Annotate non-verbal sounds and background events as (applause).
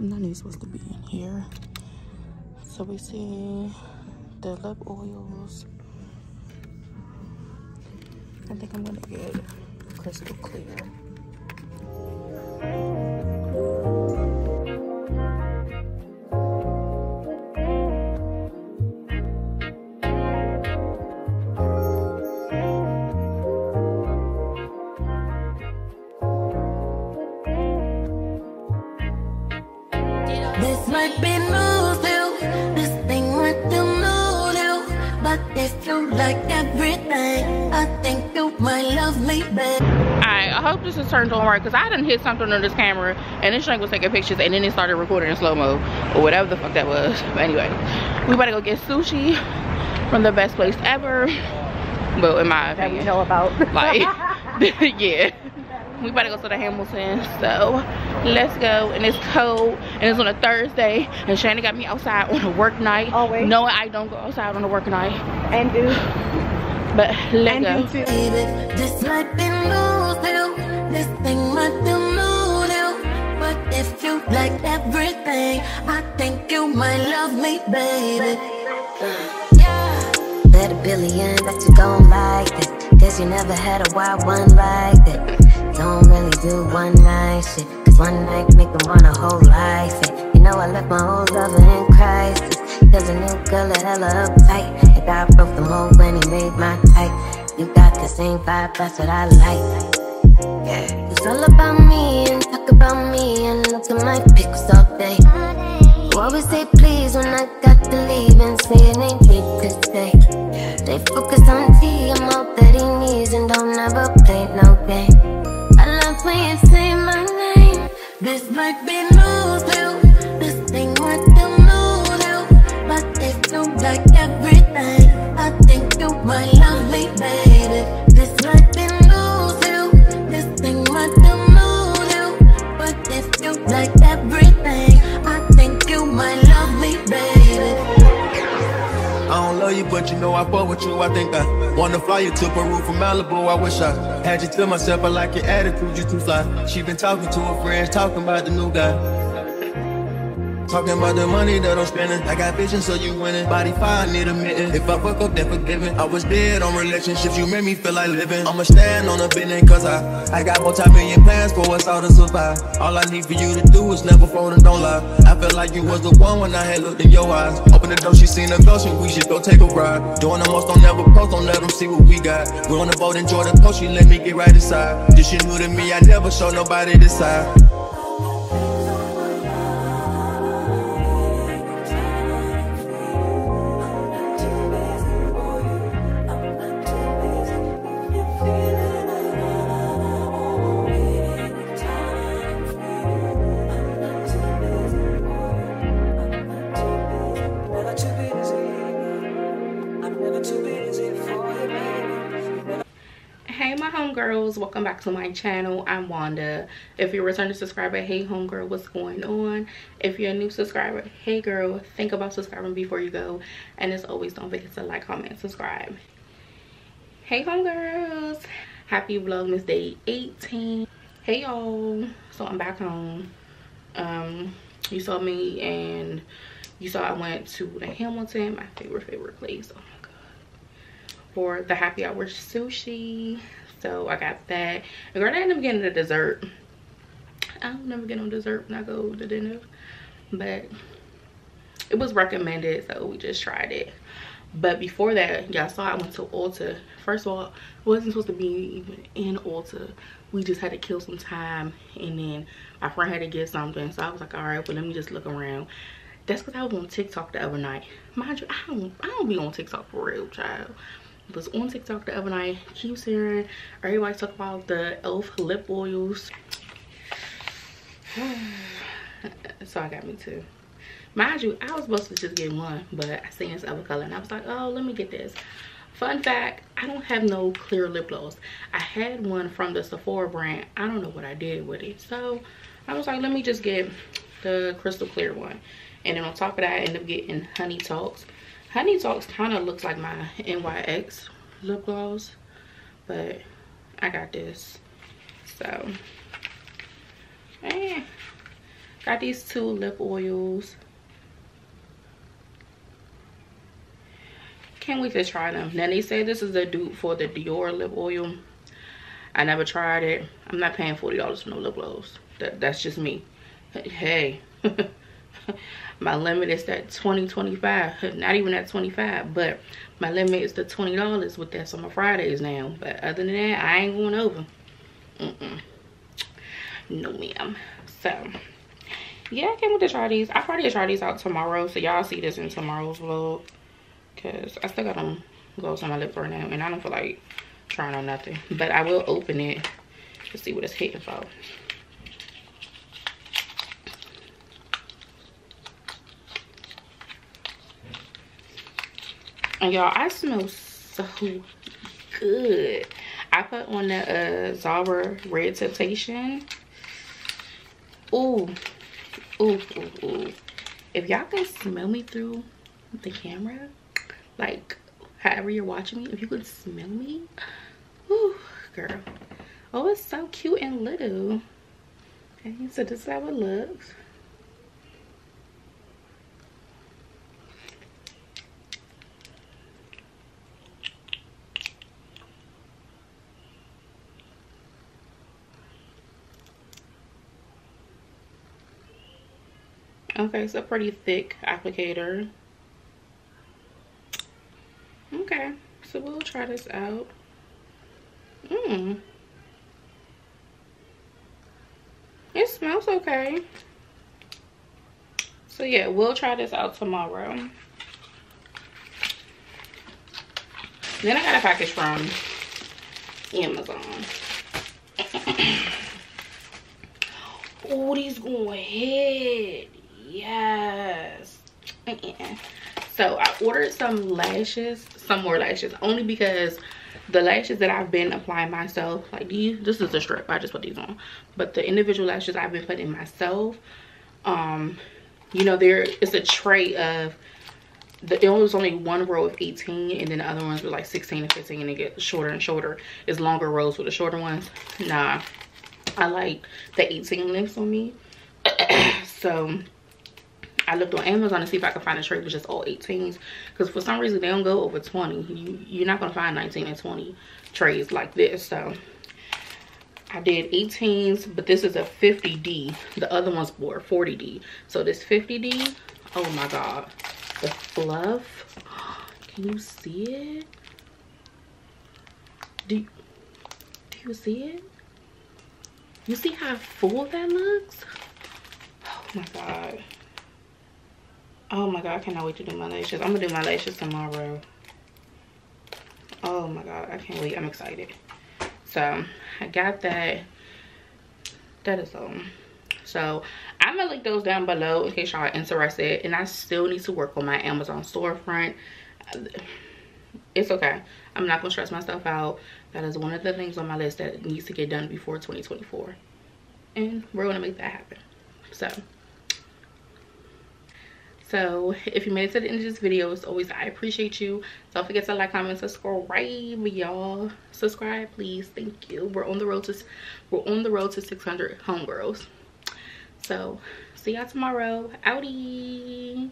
none of these supposed to be in here. So we see the lip oils. I think i'm gonna get crystal clear This might be new to this thing might feel new to, but if you like everything, I think you might love me better. Alright, I hope this is turned on right because I didn't hit something on this camera and this thing was taking pictures and then it started recording in slow-mo or whatever the fuck that was. (laughs) But anyway, we about to go get sushi from the best place ever. Well, in my that we opinion. know about. Like, (laughs) (laughs) yeah. We about to go to the Hamilton, so let's go. And it's cold, and it's on a Thursday, and Shannon got me outside on a work night. Always. Knowing I don't go outside on a work night, and do but let's and go. Baby, this might be new this thing might feel new but if you like everything, I think you might love me, baby. Yeah. Bet a billion that you gon' like it. Guess you never had a wild one like that. Don't really do one night shit. Cause one night make them want a whole life. And you know I left my old lover in crisis. Cause a new girl a hella uptight. And God broke the mold when he made my type. You got the same vibe, that's what I like. Yeah. It's all about me and talk about me and look at my pics all day. You always say please when I got to leave and say it ain't need to stay. Stay focused on T, I'm might be this thing might but like I think you baby. This might be this thing might but like everything, I think you baby. I don't love you, but you know I fuck with you. I think I wanna fly you to Peru from Malibu. I wish I had you to myself. I like your attitude, you too fly. She been talking to her friends, talking about the new guy. Talking about the money that I'm spending. I got vision, so you winning. Body fine, need a mitten. If I fuck up, then forgiven. I was dead on relationships, you made me feel like living. I'ma stand on a business, cause I, I got multi-million plans for us all to survive. All I need for you to do is never fold and don't lie. Felt like you was the one when I had looked in your eyes. Open the door, she seen a ghost, and we should go take a ride. Doing the most, don't never post, don't let them see what we got. We on the boat, enjoy the post, she let me get right inside. This shit new to me, I never show nobody this side. My homegirls, welcome back to my channel. I'm Wanda. If you're a returning subscriber, hey homegirl, what's going on? If you're a new subscriber, hey girl, think about subscribing before you go. And as always, don't forget to like, comment, subscribe. Hey homegirls, happy Vlogmas Day 18. Hey y'all, so I'm back home. Um, you saw me and you saw I went to the Hamilton, my favorite, favorite place. Oh my god for the happy hour sushi so i got that. And girl i ended up getting dessert. I don't never get on dessert when i go to dinner but it was recommended so we just tried it. But before that y'all saw i went to ulta. First of all wasn't supposed to be even in ulta. We just had to kill some time and then my friend had to get something. So i was like all right well let me just look around. That's because i was on tiktok the other night. Mind you i don't i don't be on tiktok for real child was on TikTok the other night. Keeps hearing everybody talk about the e.l.f. lip oils. (sighs) so I got me two. Mind you, I was supposed to just get one, but I seen this other color and I was like, oh, let me get this. Fun fact, I don't have no clear lip gloss. I had one from the Sephora brand. I don't know what I did with it. So I was like, let me just get the crystal clear one. And then on top of that, I ended up getting Honey Talks. Honey Talks kind of looks like my NYX lip gloss, but I got this. So, eh. got these two lip oils. Can't wait to try them. Now they say this is a dupe for the dior lip oil. I never tried it. I'm not paying 40 dollars for no lip gloss. That, that's just me. Hey (laughs) (laughs) my limit is that 20 25 not even at 25 but my limit is the 20 dollars with that on my fridays now. But other than that i ain't going over. Mm -mm. no ma'am. So yeah i can't wait to try these. I probably try these out tomorrow so y'all see this in tomorrow's vlog because i still got them gloves on my lips right now and i don't feel like trying on nothing. But i will open it to see what it's hitting for And y'all, I smell so good. I put on the uh, Zara Red Temptation. Ooh. Ooh, ooh, ooh. If y'all can smell me through the camera, like however you're watching me, if you could smell me, ooh, girl. Oh, it's so cute and little. Okay, so this is how it looks. Okay, it's a pretty thick applicator. Okay, so we'll try this out. Mmm. It smells okay. So yeah, we'll try this out tomorrow. Then I got a package from Amazon. (coughs) oh, these going ahead yes. So i ordered some lashes some more lashes only because the lashes that i've been applying myself like these this is a strip i just put these on. But the individual lashes i've been putting myself um you know there is a tray of the, it was only one row of 18 and then the other ones were like 16 and 15 and they get shorter and shorter. It's longer rows with the shorter ones. Nah i like the 18 lengths on me. (clears throat) So I looked on Amazon to see if I could find a tray with just all 18s because for some reason they don't go over 20. You, you're not going to find 19 and 20 trays like this. So I did 18s, but this is a 50D. The other ones were 40D. So this 50D, oh my God. The fluff, can you see it? Do, do you see it? You see how full that looks? Oh my God oh my god i cannot wait to do my lashes. I'm gonna do my lashes tomorrow. Oh my god i can't wait. I'm excited. So i got that. That is um so i'm gonna link those down below in case y'all are interested. And i still need to work on my amazon storefront. It's okay. I'm not gonna stress myself out. That is one of the things on my list that needs to get done before 2024 and we're gonna make that happen. So so if you made it to the end of this video as always i appreciate you. Don't forget to like comment subscribe. Y'all subscribe please. Thank you. We're on the road to we're on the road to 600 homegirls. So see y'all tomorrow. Outie